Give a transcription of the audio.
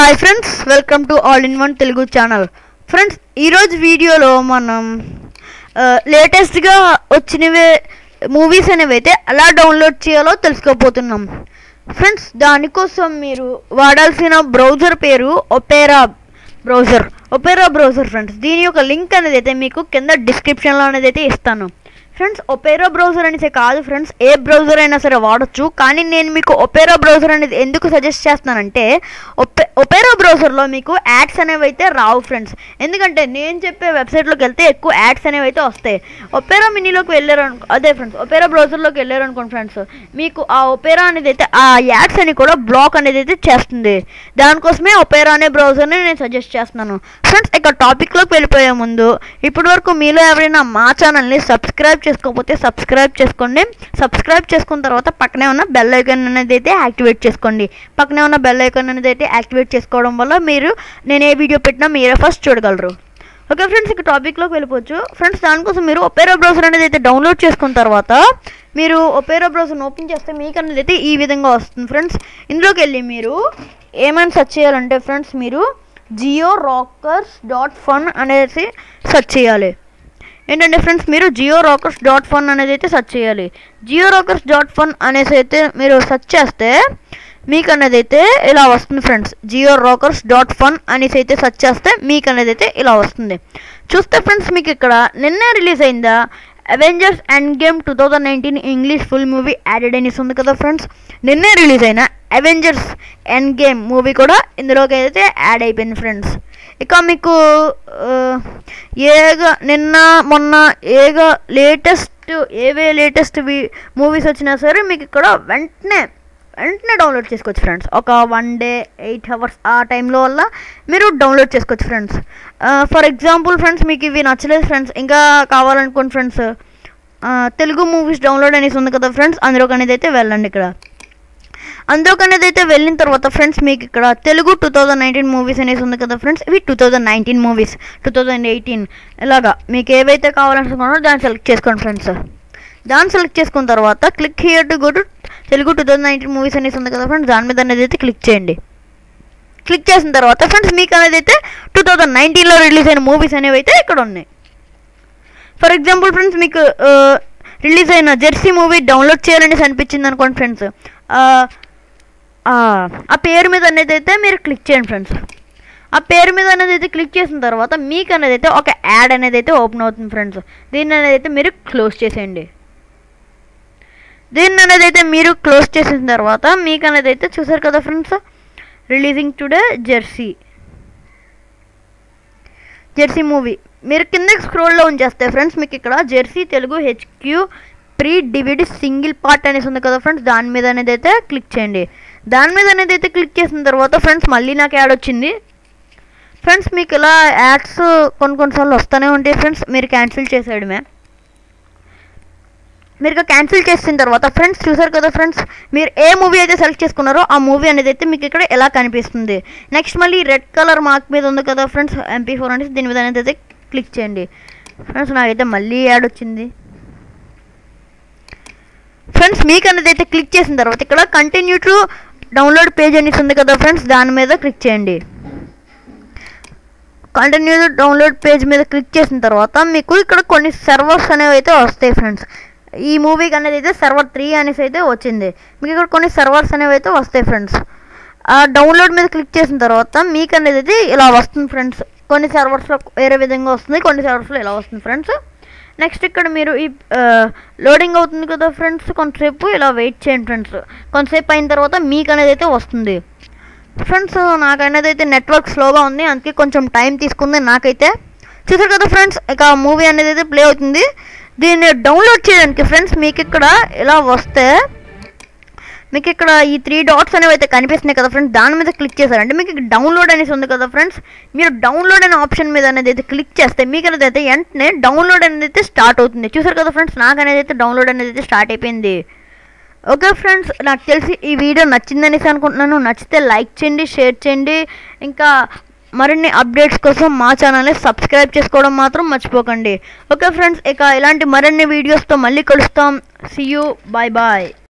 Hi friends welcome to all in one Telugu channel friends ఈరోజు వీడియోలో మనం లేటెస్ట్గా వచ్చినవే మూవీస్ అనేవి అయితే ఎలా డౌన్లోడ్ చేయాలో తెలుసుకోపోతున్నాం ఫ్రెండ్స్ దానికోసం మీరు వాడాల్సిన బ్రౌజర్ పేరు Opera browser Opera browser friends దీని యొక్క లింక్ అనేది అయితే మీకు కింద డిస్క్రిప్షన్లో అనేది అయితే ఇస్తాను. ఫ్రెండ్స్ ఒపేరా బ్రౌజర్ అనేసి కాదు ఫ్రెండ్స్ ఏ బ్రౌజర్ అయినా సరే వాడచ్చు. కానీ నేను మీకు ఒపేరా బ్రౌజర్ అనేది ఎందుకు సజెస్ట్ చేస్తున్నానంటే ఒపే ఒపేరా బ్రౌజర్లో మీకు యాడ్స్ అనేవి అయితే రావు ఫ్రెండ్స్ ఎందుకంటే నేను చెప్పే వెబ్సైట్లోకి వెళ్తే ఎక్కువ యాడ్స్ అనేవి అయితే వస్తాయి. ఒపేరా మినీలోకి వెళ్ళారు అనుకో అదే ఫ్రెండ్స్ ఒపేరా బ్రౌజర్లోకి వెళ్ళారు అనుకోండి ఫ్రెండ్స్ మీకు ఆ ఒపేరా అనేది అయితే ఆ యాడ్స్ అని కూడా బ్లాక్ అనేది అయితే చేస్తుంది. దానికోసమే ఒపేరా అనే బ్రౌజర్ని నేను సజెస్ట్ చేస్తున్నాను. ఫ్రెండ్స్ ఇక టాపిక్లోకి వెళ్ళిపోయే ముందు ఇప్పటివరకు మీలో ఎవరైనా మా ఛానల్ని సబ్స్క్రైబ్ చేసుకోకపోతే సబ్స్క్రైబ్ చేసుకోండి. సబ్స్క్రైబ్ చేసుకున్న తర్వాత పక్కనే ఉన్న బెల్ ఐకాన్ అనేది అయితే యాక్టివేట్ చేసుకోండి. పక్కనే ఉన్న బెల్ ఐకాన్ అనేది అయితే యాక్టివేట్ చేసుకోవడం వల్ల మీరు నేను ఏ వీడియో పెట్టినా మీరే ఫస్ట్ చూడగలరు. ఓకే ఫ్రెండ్స్ ఇక టాపిక్లోకి వెళ్ళిపోవచ్చు. ఫ్రెండ్స్ దానికోసం మీరు ఒపేరా బ్రౌజర్ అనేది అయితే డౌన్లోడ్ చేసుకున్న తర్వాత మీరు ఒపేరా బ్రౌజర్ని ఓపెన్ చేస్తే మీకు అనేది అయితే ఈ విధంగా వస్తుంది ఫ్రెండ్స్ ఇందులోకి వెళ్ళి మీరు ఏమైనా సెర్చ్ చేయాలంటే ఫ్రెండ్స్ మీరు జియో రాకర్స్ డాట్ ఫన్ అనేసి సెర్చ్ చేయాలి. ఏంటంటే ఫ్రెండ్స్ మీరు జియో రాకర్స్ డాట్ ఫన్ అనేది అయితే సెర్చ్ చేయాలి. జియో రాకర్స్ డాట్ ఫన్ అనేసి అయితే మీరు సెర్చ్ చేస్తే మీకు అనేది అయితే ఇలా వస్తుంది friends Jio rockers dot fun అనేసి అయితే సెర్చ్ చేస్తే మీకు అనేది అయితే ఇలా వస్తుంది. చూస్తే ఫ్రెండ్స్ మీకు ఇక్కడ నిన్నే రిలీజ్ అయిందా Avengers endgame two thousand nineteen English full movie added అనేసి ఉంది కదా ఫ్రెండ్స్. నిన్నే రిలీజ్ అయిన అవెంజర్స్ ఎండ్ గేమ్ మూవీ కూడా ఇందులోకి అయితే యాడ్ అయిపోయింది ఫ్రెండ్స్. ఇక మీకు ఏగా నిన్న మొన్న ఏగా లేటెస్ట్ ఏవే లేటెస్ట్ మూవీస్ వచ్చినా సరే మీకు ఇక్కడ వెంటనే వెంటనే డౌన్లోడ్ చేసుకోవచ్చు ఫ్రెండ్స్. ఒక వన్ డే ఎయిట్ అవర్స్ ఆ టైంలో వల్ల మీరు డౌన్లోడ్ చేసుకోవచ్చు ఫ్రెండ్స్. ఫర్ ఎగ్జాంపుల్ ఫ్రెండ్స్ మీకు ఇవి నచ్చలేదు ఫ్రెండ్స్. ఇంకా కావాలనుకోండి ఫ్రెండ్స్ తెలుగు మూవీస్ డౌన్లోడ్ అనేసి ఉంది కదా ఫ్రెండ్స్ అందులోకి అనేది అయితే వెళ్ళండి ఇక్కడ. అందులోకి అనేది అయితే వెళ్ళిన తర్వాత ఫ్రెండ్స్ మీకు ఇక్కడ Telugu two thousand nineteen movies అనేసి ఉంది కదా ఫ్రెండ్స్ ఇవి two thousand nineteen movies two thousand eighteen ఇలాగా. మీకు ఏవైతే కావాలనుకున్నారో దాన్ని సెలెక్ట్ చేసుకోండి ఫ్రెండ్స్. దాన్ని సెలెక్ట్ చేసుకున్న తర్వాత click here to go to Telugu two thousand nineteen movies అనేసి ఉంది కదా ఫ్రెండ్స్ దాని మీద అనేది అయితే క్లిక్ చేయండి. క్లిక్ చేసిన తర్వాత ఫ్రెండ్స్ మీకు అనేది అయితే టూ థౌజండ్ నైన్టీన్లో రిలీజ్ అయిన మూవీస్ అనేవి అయితే ఇక్కడ ఉన్నాయి. ఫర్ ఎగ్జాంపుల్ ఫ్రెండ్స్ మీకు రిలీజ్ అయిన జెర్సీ మూవీ డౌన్లోడ్ చేయాలని అనిపించింది అనుకోండి ఫ్రెండ్స్. ఆ పేరు మీద అనేది అయితే మీరు క్లిక్ చేయండి ఫ్రెండ్స్ ఆ పేరు మీద అనేది అయితే క్లిక్ చేసిన తర్వాత మీకు అనేది అయితే ఒక యాడ్ అనేది అయితే ఓపెన్ అవుతుంది ఫ్రెండ్స్ దీన్ని అనేది అయితే మీరు క్లోజ్ చేసేయండి. దీన్ని అనేది అయితే మీరు క్లోజ్ చేసిన తర్వాత మీకు అనేది అయితే చూసారు కదా friends releasing today Jersey Jersey movie మీరు కిందకి స్క్రోల్లో ఉంచేస్తే ఫ్రెండ్స్ మీకు ఇక్కడ Jersey Telugu HQ pre DVD single part అనేసి ఉంది కదా ఫ్రెండ్స్ దాని మీద అనేది అయితే క్లిక్ చేయండి. దాని మీద అనేది అయితే క్లిక్ చేసిన తర్వాత ఫ్రెండ్స్ మళ్ళీ నాకు యాడ్ వచ్చింది. ఫ్రెండ్స్ మీకు ఇలా యాడ్స్ కొన్ని కొన్నిసార్లు వస్తూనే ఉంటాయి ఫ్రెండ్స్ మీరు క్యాన్సిల్ చేసేయడమే. మీరు క్యాన్సిల్ చేసిన తర్వాత ఫ్రెండ్స్ చూసారు కదా ఫ్రెండ్స్ మీరు ఏ మూవీ అయితే సెలెక్ట్ చేసుకున్నారో ఆ మూవీ అనేది అయితే మీకు ఇక్కడ ఎలా కనిపిస్తుంది. నెక్స్ట్ మళ్ళీ రెడ్ కలర్ మార్క్ మీద ఉంది కదా ఫ్రెండ్స్ ఎంపీ ఫోర్ అనేసి దీని మీద అనేది అయితే క్లిక్ చేయండి. ఫ్రెండ్స్ నాకైతే మళ్ళీ యాడ్ వచ్చింది. ఫ్రెండ్స్ మీకు అనేది అయితే క్లిక్ చేసిన తర్వాత ఇక్కడ కంటిన్యూ టు డౌన్లోడ్ పేజ్ అనేసి ఉంది కదా ఫ్రెండ్స్ దాని మీద క్లిక్ చేయండి. కంటిన్యూ డౌన్లోడ్ పేజ్ మీద క్లిక్ చేసిన తర్వాత మీకు ఇక్కడ కొన్ని సర్వర్స్ అనేవి అయితే వస్తాయి ఫ్రెండ్స్. ఈ మూవీకి అనేది అయితే సర్వర్ త్రీ అనేసి అయితే వచ్చింది. మీకు ఇక్కడ కొన్ని సర్వర్స్ అనేవి అయితే వస్తాయి ఫ్రెండ్స్. ఆ డౌన్లోడ్ మీద క్లిక్ చేసిన తర్వాత మీకు అనేది అయితే ఇలా వస్తుంది ఫ్రెండ్స్. కొన్ని సర్వర్స్లో వేరే విధంగా వస్తుంది కొన్ని సర్వర్స్లో ఇలా వస్తుంది ఫ్రెండ్స్. నెక్స్ట్ ఇక్కడ మీరు ఈ లోడింగ్ అవుతుంది కదా ఫ్రెండ్స్ కొంతసేపు ఇలా వెయిట్ చేయండి ఫ్రెండ్స్ కొంతసేపు అయిన తర్వాత మీకు అనేది అయితే వస్తుంది. ఫ్రెండ్స్ నాకు అనేది అయితే నెట్వర్క్ స్లోగా ఉంది. అందుకే కొంచెం టైం తీసుకుంది నాకైతే. చూసారు కదా ఫ్రెండ్స్ ఇక మూవీ అనేది అయితే ప్లే అవుతుంది. దీన్ని డౌన్లోడ్ చేయడానికి ఫ్రెండ్స్ మీకు ఇక్కడ ఇలా వస్తే మీకు ఇక్కడ ఈ త్రీ డాట్స్ అనేవి అయితే కనిపిస్తున్నాయి కదా ఫ్రెండ్స్ దాని మీద క్లిక్ చేశారంటే మీకు డౌన్లోడ్ అనేసి ఉంది కదా ఫ్రెండ్స్ మీరు డౌన్లోడ్ అనే ఆప్షన్ మీద అనేది అయితే క్లిక్ చేస్తే మీకు అనేది అయితే వెంటనే డౌన్లోడ్ అనేది అయితే స్టార్ట్ అవుతుంది. చూసారు కదా ఫ్రెండ్స్ నాకు అనేది అయితే డౌన్లోడ్ అనేది అయితే స్టార్ట్ అయిపోయింది. ఓకే ఫ్రెండ్స్ నాకు తెలిసి ఈ వీడియో నచ్చిందనేసి అనుకుంటున్నాను. నచ్చితే లైక్ చేయండి షేర్ చేయండి. ఇంకా మరిన్ని అప్డేట్స్ కోసం మా ఛానల్ని సబ్స్క్రైబ్ చేసుకోవడం మాత్రం మర్చిపోకండి. ఓకే ఫ్రెండ్స్ ఇక ఇలాంటి మరిన్ని వీడియోస్తో మళ్ళీ కలుస్తాం. See you bye bye